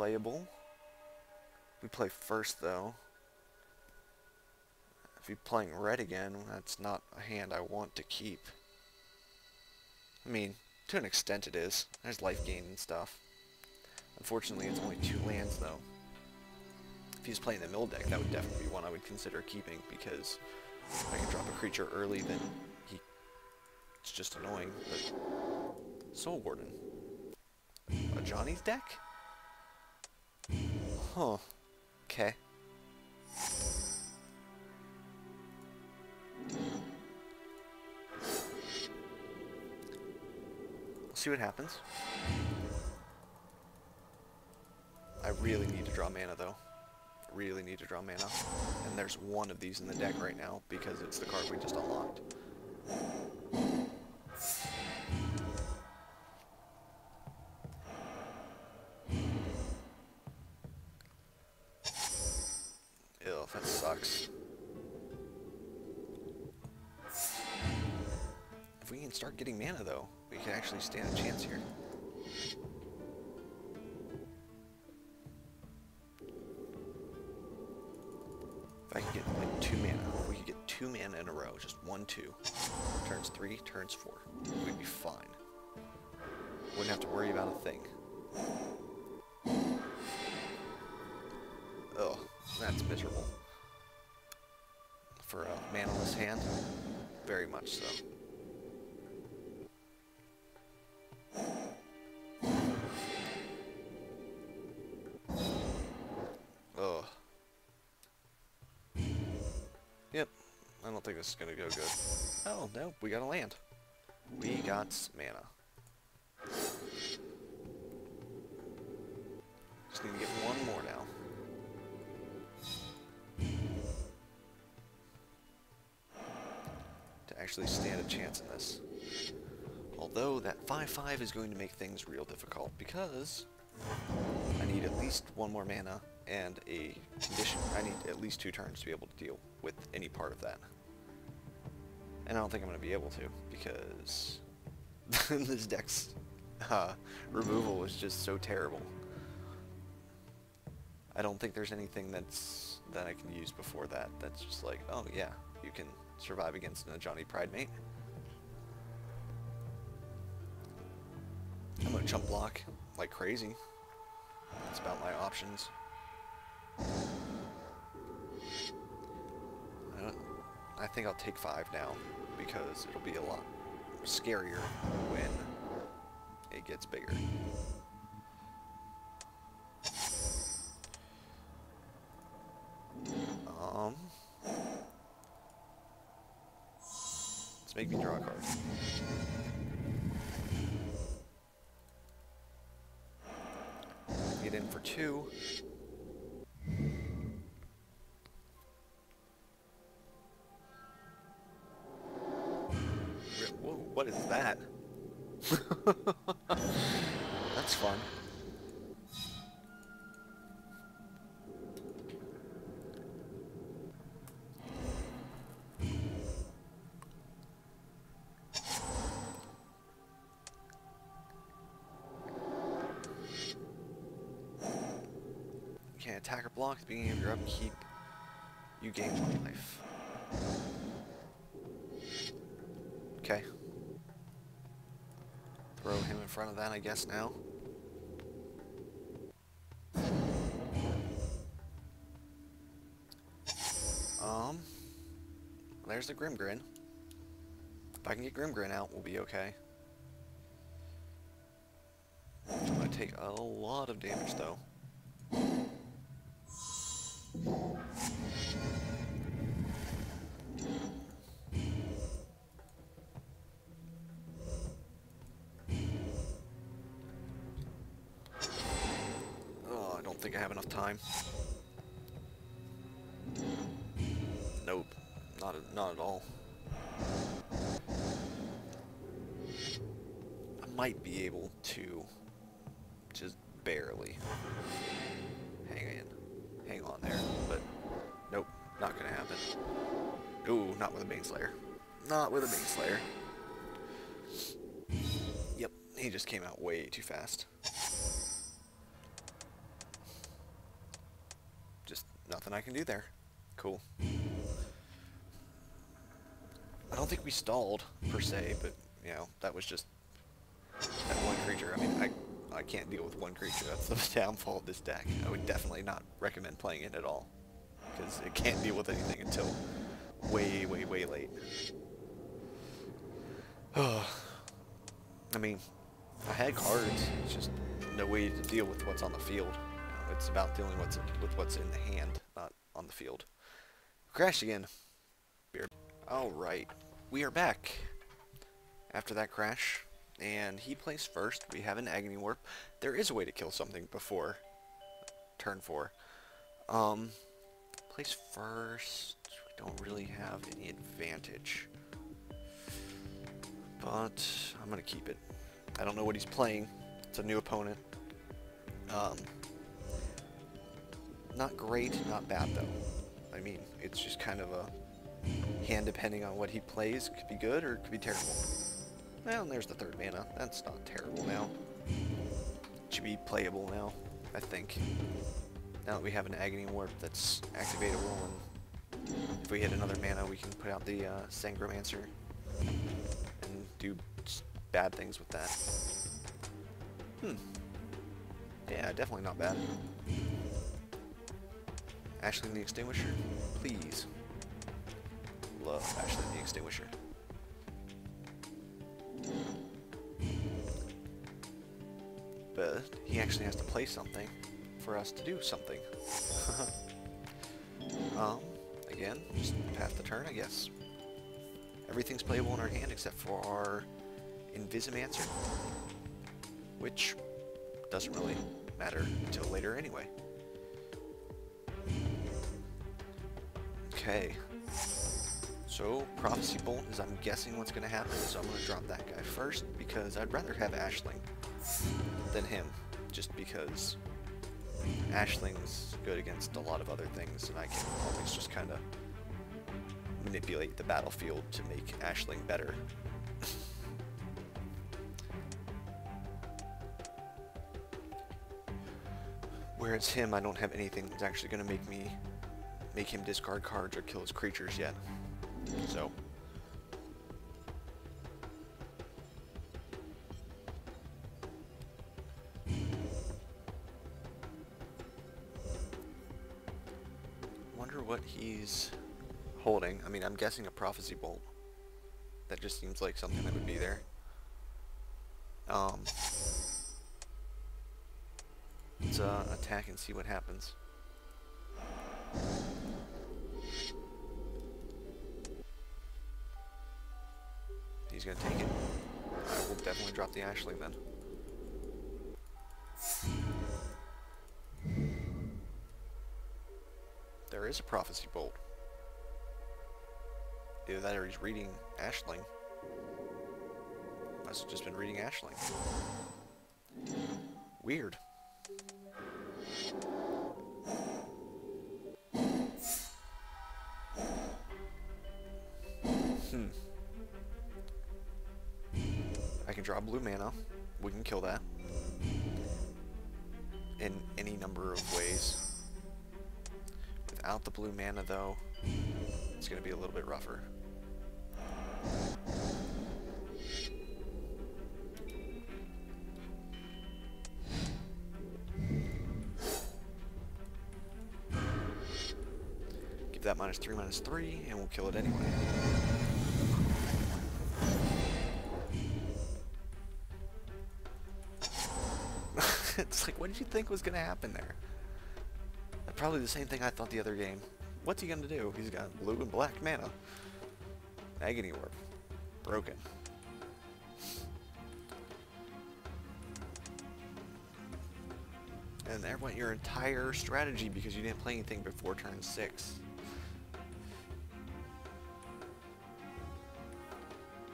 playable. We play first, though. If you're playing red again, that's not a hand I want to keep. I mean, to an extent it is. There's life gain and stuff. Unfortunately, it's only two lands, though. If he's playing the mill deck, that would definitely be one I would consider keeping, because I can drop a creature early, then he... It's just annoying, but... Soul Warden. Ajani's deck? Huh. Okay. We'll see what happens. I really need to draw mana though. Really need to draw mana. And there's one of these in the deck right now because it's the card we just unlocked. Getting mana though, we can actually stand a chance here. If I could get like two mana, we could get two mana in a row, just one, two, turns three, turns four, we'd be fine. Wouldn't have to worry about a thing. Oh, that's miserable. For a manaless hand, very much so. Think this is going to go good. Oh, no, we got a land. We got mana. Just need to get one more now. To actually stand a chance in this. Although that 5-5 is going to make things real difficult because I need at least one more mana and a condition. I need at least two turns to be able to deal with any part of that. And I don't think I'm going to be able to, because this deck's uh, removal was just so terrible. I don't think there's anything that's that I can use before that that's just like, oh yeah, you can survive against Ajani Pridemate. I'm to jump block like crazy. That's about my options. I think I'll take five now because it'll be a lot scarier when it gets bigger. What is that? That's fun. You can't attack or block at the beginning of your upkeep. You gain one life. Okay throw him in front of that, I guess, now. Um, there's the Grimgrin. If I can get Grimgrin out, we'll be okay. Gonna take a lot of damage, though. Might be able to just barely hang in. Hang on there, but nope, not gonna happen. Ooh, not with a Baneslayer. Not with a Baneslayer. Yep, He just came out way too fast. Just nothing I can do there. Cool. I don't think we stalled, per se, but, you know, that was just that one creature. I mean, I, I can't deal with one creature. That's the downfall of this deck. I would definitely not recommend playing it at all. Because it can't deal with anything until way, way, way late. I mean, I had cards. It's just no way to deal with what's on the field. It's about dealing what's with what's in the hand, not on the field. Crash again. Alright, we are back after that crash, and he plays first. We have an Agony Warp. There is a way to kill something before turn 4. Um, plays first. We don't really have any advantage. But I'm going to keep it. I don't know what he's playing. It's a new opponent. Um, not great, not bad though. I mean, it's just kind of a hand depending on what he plays. Could be good or could be terrible. Well, and there's the third mana. That's not terrible now. It should be playable now, I think. Now that we have an Agony Warp that's activatable, and if we hit another mana, we can put out the uh, Sangromancer and do bad things with that. Hmm. Yeah, definitely not bad. Ashling the Extinguisher, please love Ashling the Extinguisher. Actually has to play something for us to do something. um, again, just pass the turn, I guess. Everything's playable in our hand except for our Invisimancer, which doesn't really matter until later anyway. Okay, so, Prophecy Bolt is, I'm guessing, what's going to happen, so I'm going to drop that guy first, because I'd rather have Ashling than him, just because Ashling's good against a lot of other things, and I can always just kind of manipulate the battlefield to make Ashling better. Where it's him, I don't have anything that's actually going to make me make him discard cards or kill his creatures yet. So. What he's holding. I mean, I'm guessing a Prophecy Bolt. That just seems like something that would be there. Um, let's uh, attack and see what happens. he's to take it. I will definitely drop the Ashling then. There is a Prophecy Bolt. Either that or he's reading Ashling. Must have just been reading Ashling. Weird. Hmm. I can draw blue mana. We can kill that. In any number of ways. Without the blue mana, though, it's going to be a little bit rougher. Give that minus 3, minus 3, and we'll kill it anyway. it's like, what did you think was going to happen there? Probably the same thing I thought the other game. What's he going to do? He's got blue and black mana. Agony Warp. Broken. And there went your entire strategy because you didn't play anything before turn 6.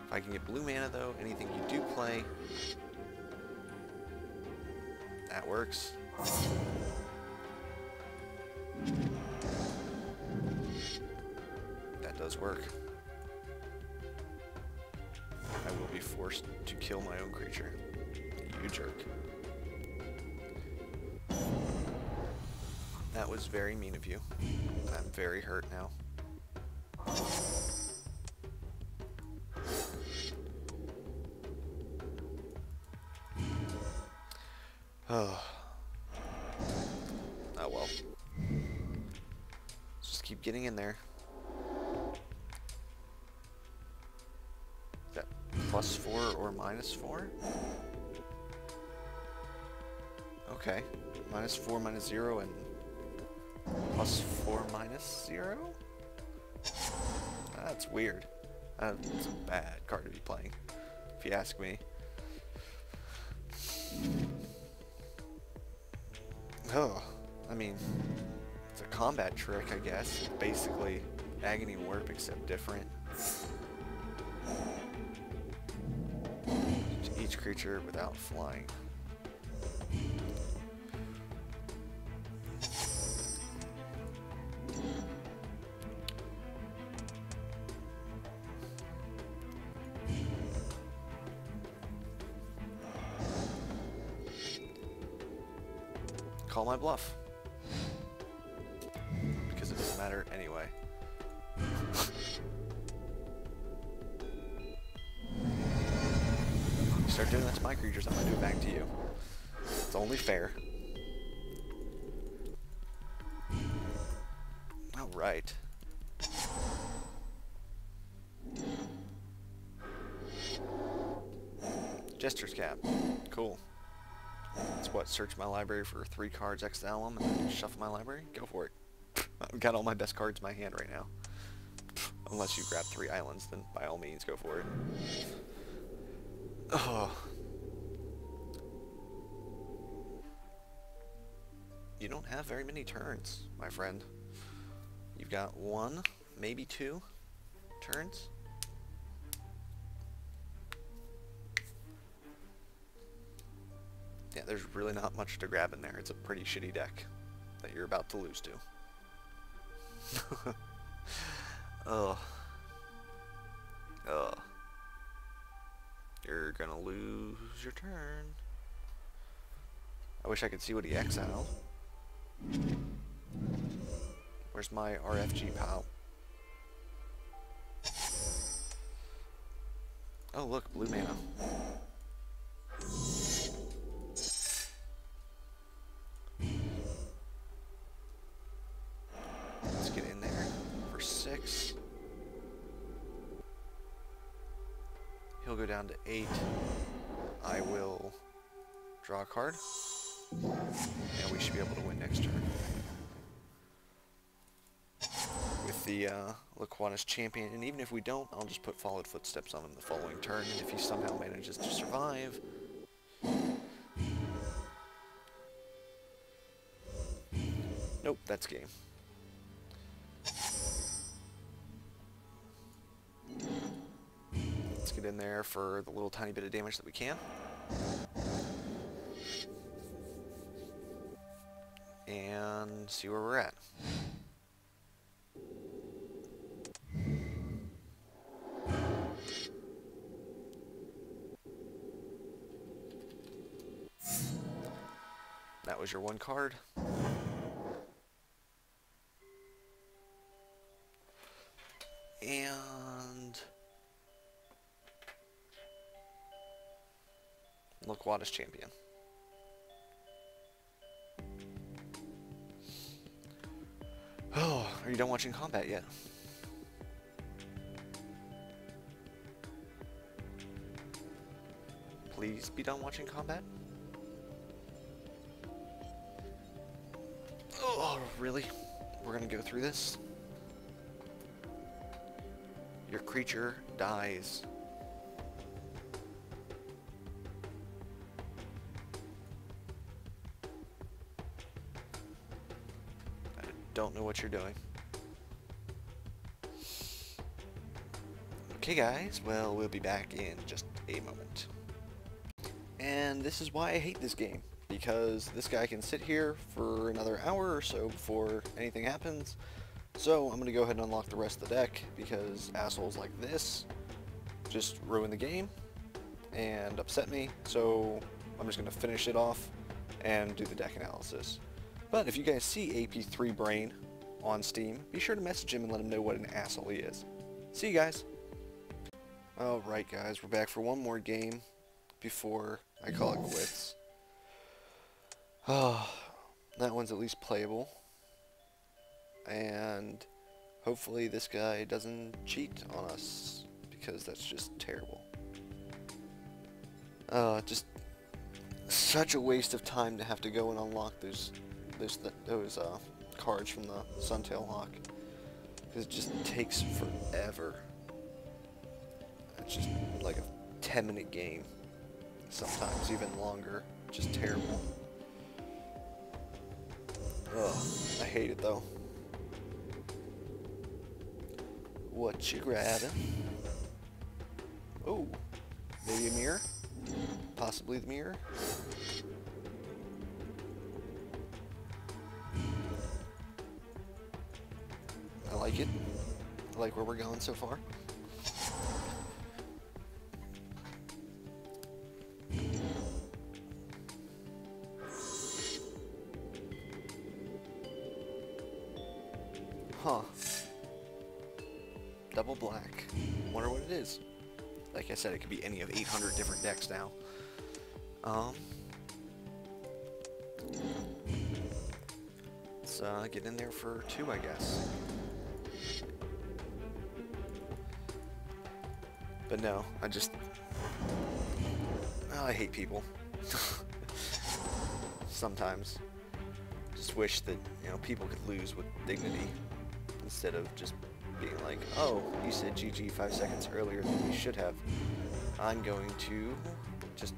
If I can get blue mana though, anything you do play, that works. Work. I will be forced to kill my own creature. You jerk. That was very mean of you. I'm very hurt now. Oh. Oh well. Just keep getting in there. Or minus four? Okay. Minus four, minus zero, and plus four, minus zero? That's weird. That's a bad card to be playing, if you ask me. Oh, I mean, it's a combat trick, I guess. Basically Agony Warp, except different. Each creature without flying. call my bluff. Alright. Jester's Cap. Cool. It's what, search my library for three cards, exile them, and then shuffle my library? Go for it. I've got all my best cards in my hand right now. Unless you grab three islands, then by all means, go for it. Oh. You don't have very many turns, my friend. You've got one, maybe two turns. yeah, there's really not much to grab in there. It's a pretty shitty deck that you're about to lose to. Ugh. Ugh. You're gonna lose your turn. I wish I could see what he exiled. Where's my RFG pal? Oh look, blue mana. Let's get in there for six. He'll go down to 8. I will draw a card. And we should be able to win next turn. With the uh, Laquatus's Champion, and even if we don't, I'll just put Followed Footsteps on him the following turn, and if he somehow manages to survive... Nope, that's game. Let's get in there for the little tiny bit of damage that we can. And see where we're at. That was your one card. And... Laquatus's Champion. Oh, are you done watching combat yet? Please be done watching combat? Really? We're gonna go through this? Your creature dies I don't know what you're doing. Okay guys, well we'll be back in just a moment. And this is why I hate this game. Because this guy can sit here for another hour or so before anything happens. So I'm going to go ahead and unlock the rest of the deck because assholes like this just ruin the game and upset me. So I'm just going to finish it off and do the deck analysis. But if you guys see AP3 Brain on Steam, be sure to message him and let him know what an asshole he is. See you guys. Alright guys, we're back for one more game before I call it quits. Oh, that one's at least playable. And hopefully this guy doesn't cheat on us because that's just terrible. Uh, just such a waste of time to have to go and unlock those those those uh, cards from the Suntail Hawk because it just takes forever. It's just like a 10 minute game, sometimes even longer. Just terrible. Ugh, I hate it though. What you grabbing? Oh, maybe a mirror? Possibly the mirror? I like it. I like where we're going so far. Said, it could be any of 800 different decks now. Um, let's uh, get in there for two, I guess. But no, I just... Oh, I hate people. Sometimes. Just wish that, you know, people could lose with dignity instead of just being like, oh, you said GG five seconds earlier than you should have. I'm going to just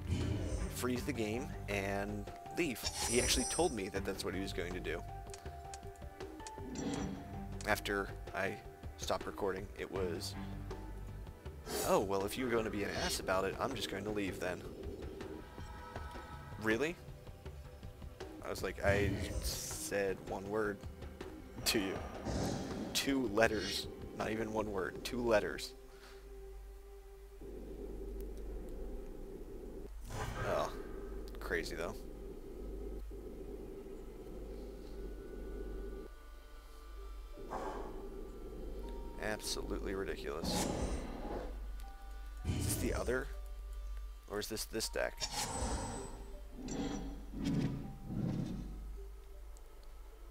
freeze the game and leave. He actually told me that that's what he was going to do. After I stopped recording, it was, oh, well, if you're going to be an ass about it, I'm just going to leave then. Really? I was like, I said one word to you. Two letters. Not even one word. Two letters. Oh. Crazy though. Absolutely ridiculous. Is this the other? Or is this this deck?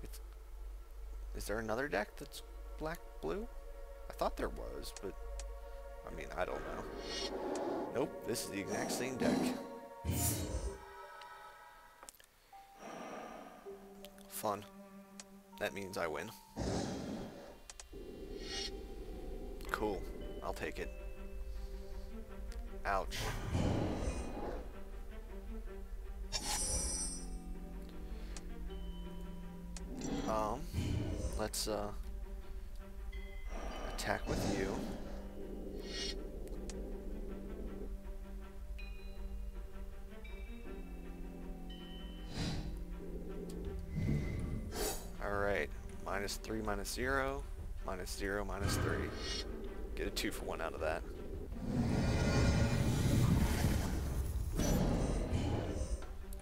It's, is there another deck that's black blue? I thought there was, but I mean, I don't know. Nope, this is the exact same deck. Fun. That means I win. Cool. I'll take it. Ouch. Um, let's, uh, attack with you. Minus 3, minus 0, minus 0, minus 3. Get a 2 for 1 out of that.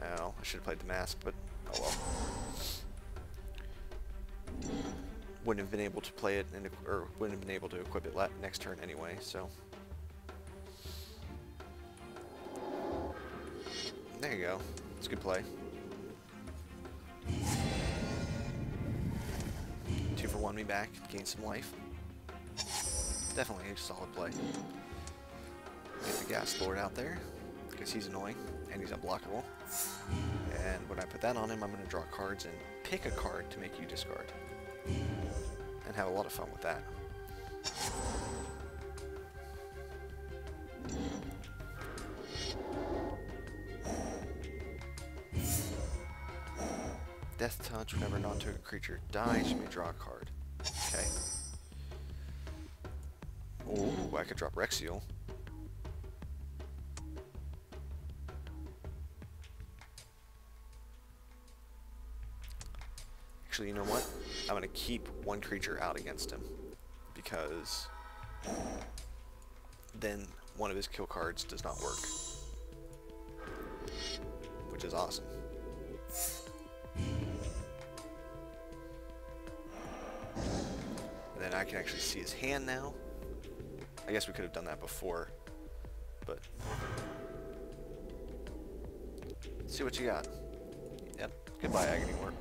Oh, I should have played the mask, but oh well. Wouldn't have been able to play it, in, or wouldn't have been able to equip it next turn anyway, so. There you go. It's a good play. One me back, gain some life. Definitely a solid play. Get the Ghastlord out there, because he's annoying, and he's unblockable. And when I put that on him, I'm going to draw cards and pick a card to make you discard. And have a lot of fun with that. Death Touch, whenever non-token creature dies, you may draw a card. Ooh, I could drop Wrexial. Actually, you know what? I'm going to keep one creature out against him. Because then one of his kill cards does not work. Which is awesome. And then I can actually see his hand now. I guess we could have done that before, but see what you got. Yep, goodbye Agony Warp.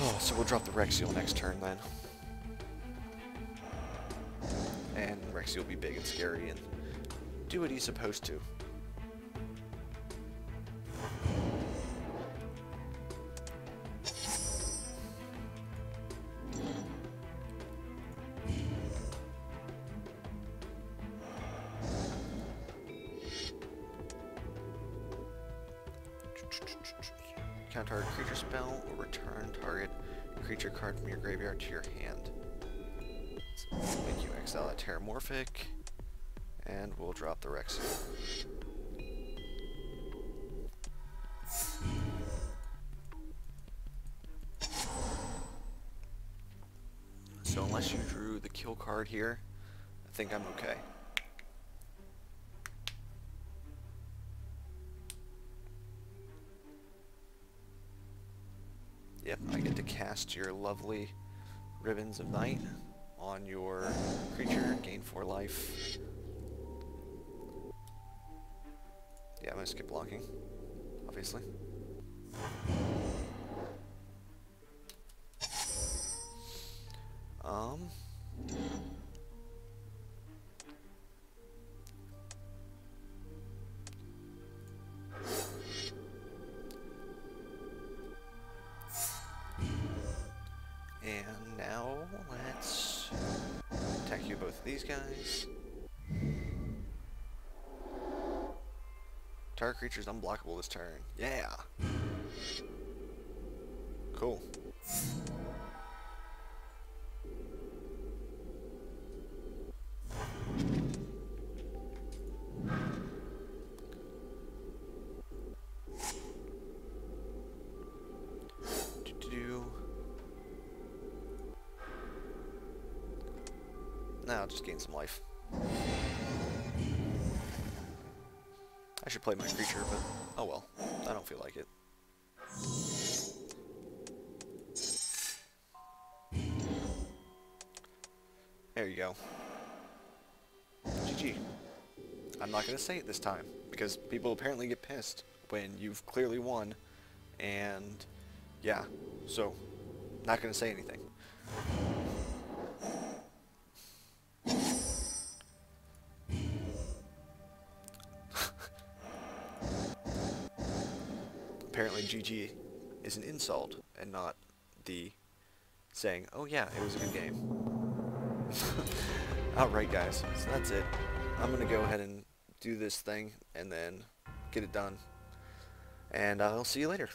Oh, so we'll drop the Wrexial next turn then. And Wrexial will be big and scary and do what he's supposed to. So unless you drew the kill card here, I think I'm okay. Yep, I get to cast your lovely Ribbons of Night on your creature, gain 4 life. Yeah, I'm gonna skip blocking, obviously. Of these guys. Target creature's unblockable this turn. Yeah. Cool. Play my creature, but oh well. I don't feel like it. There you go. GG. I'm not going to say it this time, because people apparently get pissed when you've clearly won, and yeah, so, not going to say anything. GG is an insult and not the saying, oh yeah, it was a good game. Alright guys, so that's it. I'm going to go ahead and do this thing and then get it done. And I'll see you later.